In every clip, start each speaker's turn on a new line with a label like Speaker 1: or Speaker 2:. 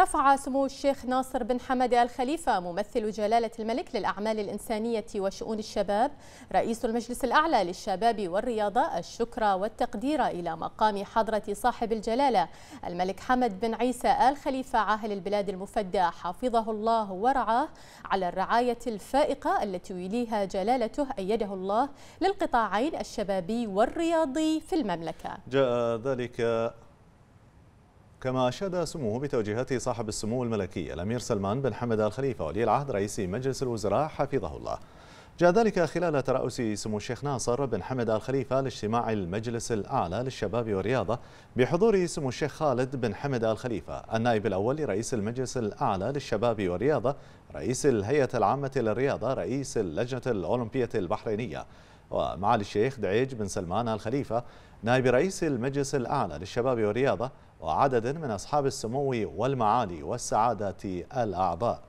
Speaker 1: رفع سمو الشيخ ناصر بن حمد الخليفة ممثل جلالة الملك للأعمال الإنسانية وشؤون الشباب رئيس المجلس الأعلى للشباب والرياضة الشكر والتقدير إلى مقام حضرة صاحب الجلالة الملك حمد بن عيسى آل خليفة عاهل البلاد المفدى حفظه الله ورعاه على الرعاية الفائقة التي يليها جلالته أيده الله للقطاعين الشبابي والرياضي في المملكة.
Speaker 2: جاء ذلك كما أشاد سموه بتوجيهات صاحب السمو الملكي الأمير سلمان بن حمد الخليفة ولي العهد رئيس مجلس الوزراء حفظه الله. جاء ذلك خلال ترأس سمو الشيخ ناصر بن حمد الخليفة لاجتماع المجلس الأعلى للشباب والرياضة بحضور سمو الشيخ خالد بن حمد الخليفة النائب الأول لرئيس المجلس الأعلى للشباب والرياضة رئيس الهيئة العامة للرياضة رئيس اللجنة الأولمبية البحرينية. ومعالي الشيخ دعيج بن سلمان الخليفة نائب رئيس المجلس الأعلى للشباب والرياضة وعدد من أصحاب السمو والمعالي والسعادة الأعضاء.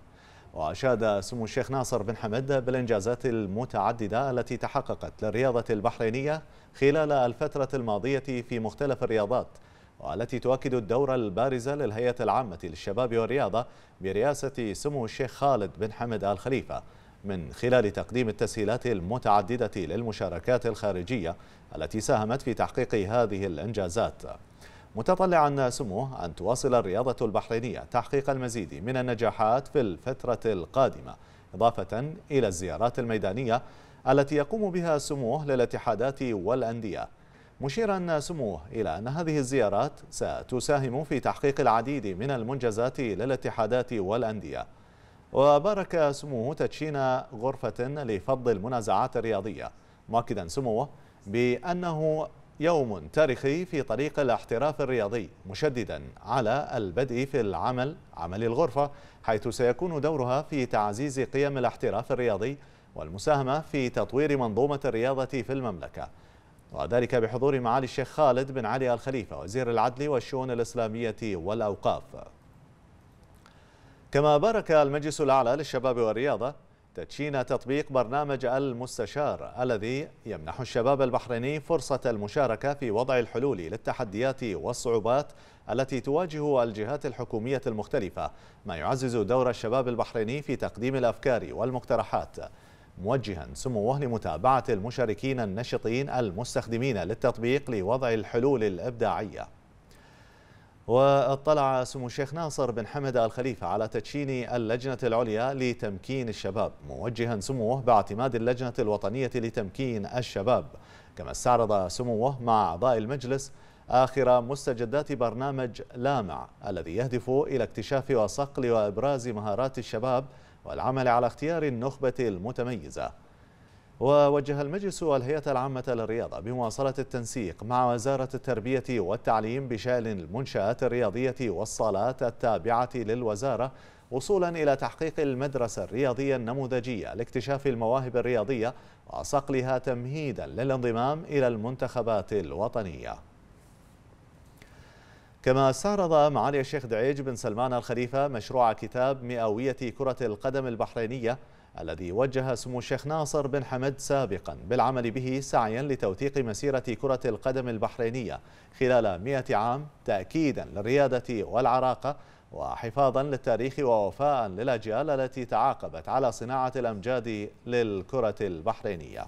Speaker 2: وأشاد سمو الشيخ ناصر بن حمد بالإنجازات المتعددة التي تحققت للرياضة البحرينية خلال الفترة الماضية في مختلف الرياضات والتي تؤكد الدور البارز للهيئة العامة للشباب والرياضة برئاسة سمو الشيخ خالد بن حمد آل خليفة من خلال تقديم التسهيلات المتعددة للمشاركات الخارجية التي ساهمت في تحقيق هذه الإنجازات. متطلعا سموه أن تواصل الرياضة البحرينية تحقيق المزيد من النجاحات في الفترة القادمة إضافة إلى الزيارات الميدانية التي يقوم بها سموه للاتحادات والأندية. مشيرا سموه إلى أن هذه الزيارات ستساهم في تحقيق العديد من المنجزات للاتحادات والأندية. وبارك سموه تدشين غرفة لفض المنازعات الرياضية مؤكدا سموه بأنه يوم تاريخي في طريق الاحتراف الرياضي مشددا على البدء في العمل عمل الغرفة حيث سيكون دورها في تعزيز قيم الاحتراف الرياضي والمساهمة في تطوير منظومة الرياضة في المملكة. وذلك بحضور معالي الشيخ خالد بن علي الخليفة وزير العدل والشؤون الإسلامية والأوقاف. كما بارك المجلس الأعلى للشباب والرياضة تدشين تطبيق برنامج المستشار الذي يمنح الشباب البحريني فرصة المشاركة في وضع الحلول للتحديات والصعوبات التي تواجه الجهات الحكومية المختلفة ما يعزز دور الشباب البحريني في تقديم الأفكار والمقترحات. موجها سموه لمتابعة المشاركين النشطين المستخدمين للتطبيق لوضع الحلول الإبداعية. واطلع سمو الشيخ ناصر بن حمد الخليفة على تدشين اللجنة العليا لتمكين الشباب موجها سموه باعتماد اللجنة الوطنية لتمكين الشباب. كما استعرض سموه مع أعضاء المجلس آخر مستجدات برنامج لامع الذي يهدف إلى اكتشاف وصقل وإبراز مهارات الشباب والعمل على اختيار النخبة المتميزة. ووجه المجلس الهيئة العامة للرياضة بمواصلة التنسيق مع وزارة التربية والتعليم بشأن المنشآت الرياضية والصالات التابعة للوزارة وصولا إلى تحقيق المدرسة الرياضية النموذجية لاكتشاف المواهب الرياضية وصقلها تمهيدا للانضمام إلى المنتخبات الوطنية. كما استعرض معالي الشيخ دعيج بن سلمان الخليفة مشروع كتاب مئوية كرة القدم البحرينية الذي وجه سمو الشيخ ناصر بن حمد سابقا بالعمل به سعيا لتوثيق مسيرة كرة القدم البحرينية خلال مئة عام تأكيدا للريادة والعراقة وحفاظا للتاريخ ووفاء للأجيال التي تعاقبت على صناعة الأمجاد للكرة البحرينية.